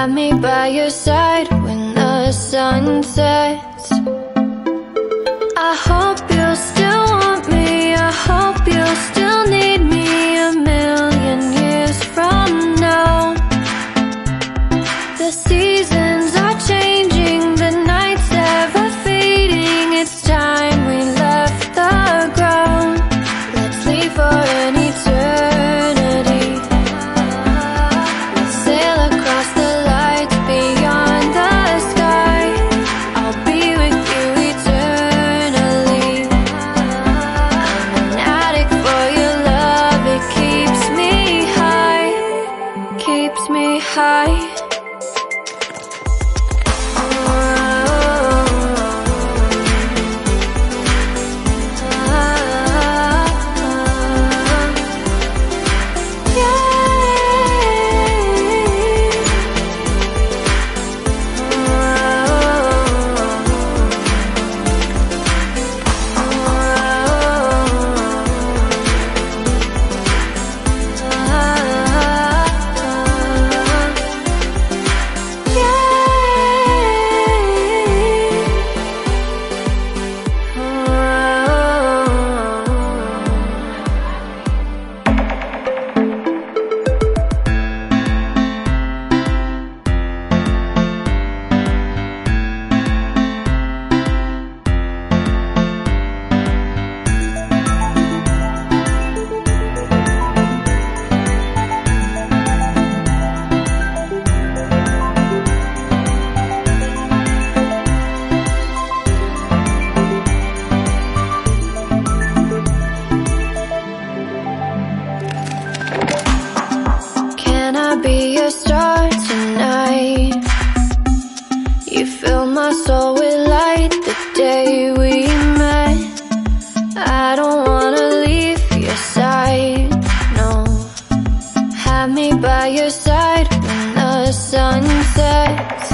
have me by your side when the sun sets. I hope you'll still want me, I hope you'll still need me A million years from now. The seasons Keeps me high Can I be your star tonight? You fill my soul with light the day we met. I don't wanna leave your side, no. Have me by your side when the sun sets.